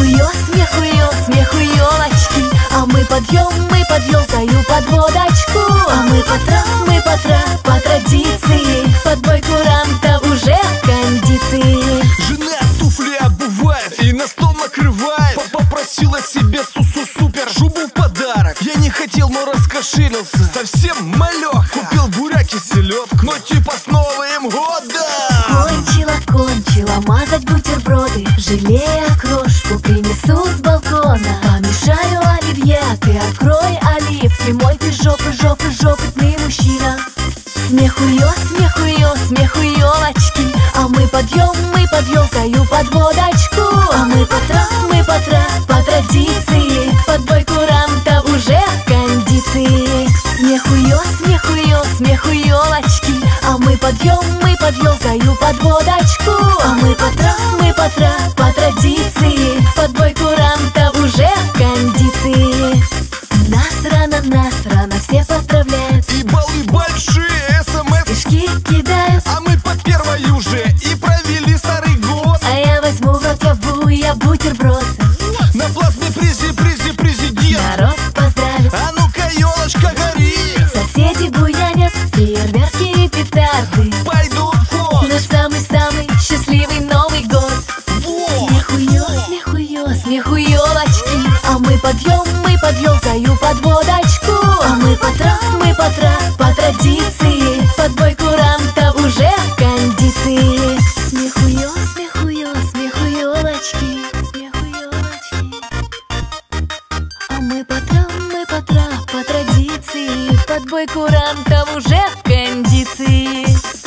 Смехуё, смехуё, смехуёлочки. А мы подъем, мы под елкою под водочку А мы по трав, мы по трав, по традиции. Под бой курантов уже в кондиции. Жена туфли обувает и на стол накрывает. Попросила себе сусу супер шубу в подарок. Я не хотел, но раскошелился Совсем малек Купил буряк и селедку Но типа с Новым годом Кончила, кончила мазать бутерброды Жалея крошку принесу с балкона Помешаю оливье, ты открой оливки Мой ты жопы, жопы, жопытный мужчина Смехуё, смехуё, смехуёлочки А мы подъем, мы под елкою под водочку А мы по трав, мы по трав, по традиции. Под бой курантов уже в кондиции. Смехуё, смехуё, смехуёлочки А мы подъем, мы под елкою под водочку А мы по трав, большие, смс. Стишки кидают. А мы по первой уже и провели старый год. А я возьму яву, я бутерброд. На платной призе, призе, президент. Народ поздравит. А ну-ка, елочка, гори. Соседи буянят, фейерверки и петарды. Пойдут в ход Наш самый-самый счастливый Новый год. Во! Смехуё, смехуё, смехуёлочки А мы подъем, мы под елкою под водочку А мы по традиции Под бой курантов уже в кондиции